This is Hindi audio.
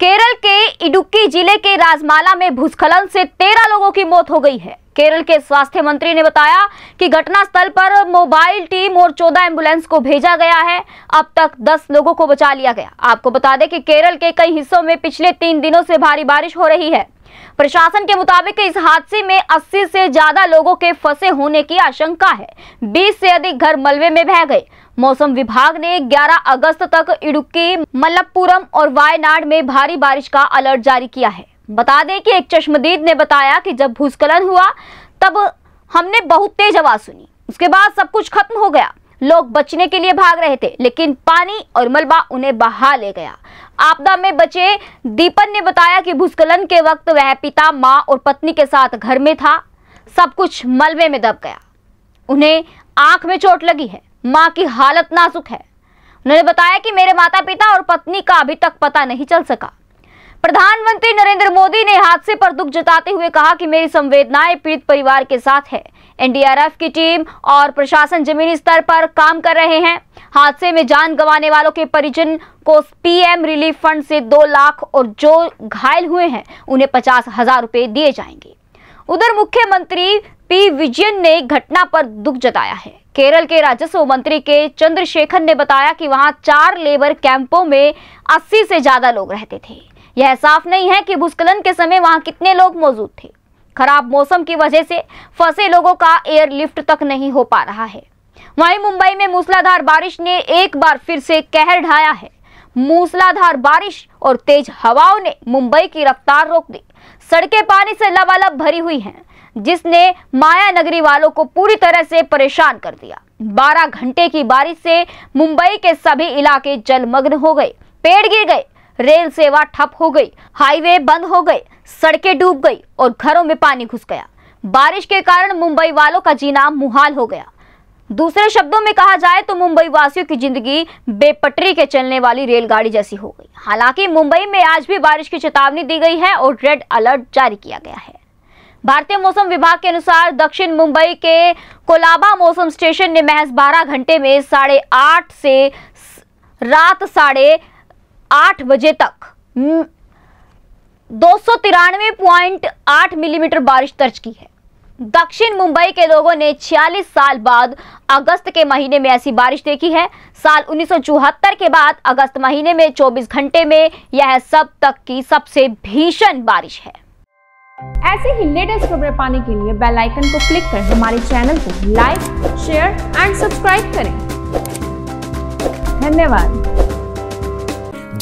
केरल के इडुक्की ज़िले के राजमाला में भूस्खलन से तेरह लोगों की मौत हो गई है। केरल के स्वास्थ्य मंत्री ने बताया कि घटनास्थल पर मोबाइल टीम और 14 एंबुलेंस को भेजा गया है। अब तक 10 लोगों को बचा लिया गया। आपको बता दें कि केरल के कई हिस्सों में पिछले तीन दिनों से भारी बारिश हो रही है। प्रशासन के मुताबिक इस हादसे में 80 से ज़्यादा लोगों के फंसे होने की आशंका है। 20 से अधिक घर मलबे में बह गए। मौसम विभाग ने 11 अगस्त तक इडुक्की मल्लपुरम और वायनाड में भारी बारिश का अलर्ट जारी किया है। बता दें कि एक चश्मदीद ने बताया कि जब भूस्खलन हुआ, तब हमने बहुत तेज आवाज़ सुनी। उसके बाद सब कुछ खत्म हो गया। लोग बचने के लिए भाग रहे थे, लेकिन पानी और मलबा उन्हें बहा ले गया। आपदा में बचे दीपन ने बताया कि भूस्खलन के वक्त वह पिता, माँ और पत्नी के साथ घर में था। सब कुछ मलबे में दब गया। उन्हें आँख में चोट लगी है। माँ की हालत नाजुक है। उन्होंने बताया कि मेरे माता पिता और पत्नी का अभी तक पता नहीं चल सका। प्रधानमंत्री नरेंद्र मोदी ने हादसे पर दुख जताते हुए कहा कि मेरी संवेदनाएँ पीड़ित परिवार के साथ है। एनडीआरएफ की टीम और प्रशासन जमीनी स्तर पर काम कर रहे हैं। हादसे में जान गंवाने वालों के परिजन को पीएम रिलीफ फंड से दो लाख और जो घायल हुए हैं, उन्हें पचास हज़ार रुपए दिए जाएँगे। उधर मुख्यमंत्री पी विजयन ने घटना पर दुख जताया है। केरल के राजस्व मंत्री के चंद्रशेखर ने बताया कि वहाँ चार लेबर कैंपों में 80 से ज़्यादा लोग रहते थे। यह साफ़ नहीं है कि भूस्खलन के समय वहाँ कितने लोग मौजूद थे। खराब मौसम की वजह से फंसे लोगों का एयरलिफ्ट तक नहीं हो पा रहा है। वहीं मुंबई में मूसलाधार बारिश ने एक बार फिर से कहर ढाया है। मूसलाधार बारिश और तेज हवाओं ने मुंबई की रफ्तार रोक दी। सड़कें पानी से लबालब भरी हुई हैं, जिसने माया नगरी वालों को पूरी तरह से परेशान कर दिया। 12 घंटे की बारिश से मुंबई के सभी इलाके जलमग्न हो गए, पेड़ गिर गए रेल सेवा ठप हो गई, हाईवे बंद हो गए, सड़कें डूब गई और घरों में पानी घुस गया। बारिश के कारण मुंबई वालों का जीना मुहाल हो गया। दूसरे शब्दों में कहा जाए तो मुंबई वासियों की ज़िंदगी बेपटरी के चलने वाली रेलगाड़ी जैसी हो गई। हालाँकि मुंबई में आज भी बारिश की चेतावनी दी गई है और रेड अलर्ट जारी किया गया है। भारतीय मौसम विभाग के अनुसार दक्षिण मुंबई के कोलाबा मौसम स्टेशन ने महज 12 घंटे में साढ़े आठ से रात साढ़े आठ बजे तक। दो सौ तिरानवे पॉइंट आठ मिलीमीटर बारिश दर्ज की है। दक्षिण मुंबई के लोगों ने 46 साल बाद अगस्त के महीने में ऐसी बारिश देखी है। साल 1974 के बाद अगस्त महीने में 24 घंटे में यह सब तक की सबसे भीषण बारिश है। ऐसे ही लेटेस्ट खबरें पाने के लिए बेल आइकन को क्लिक कर हमारे चैनल को लाइक, शेयर एंड सब्सक्राइब करें। धन्यवाद।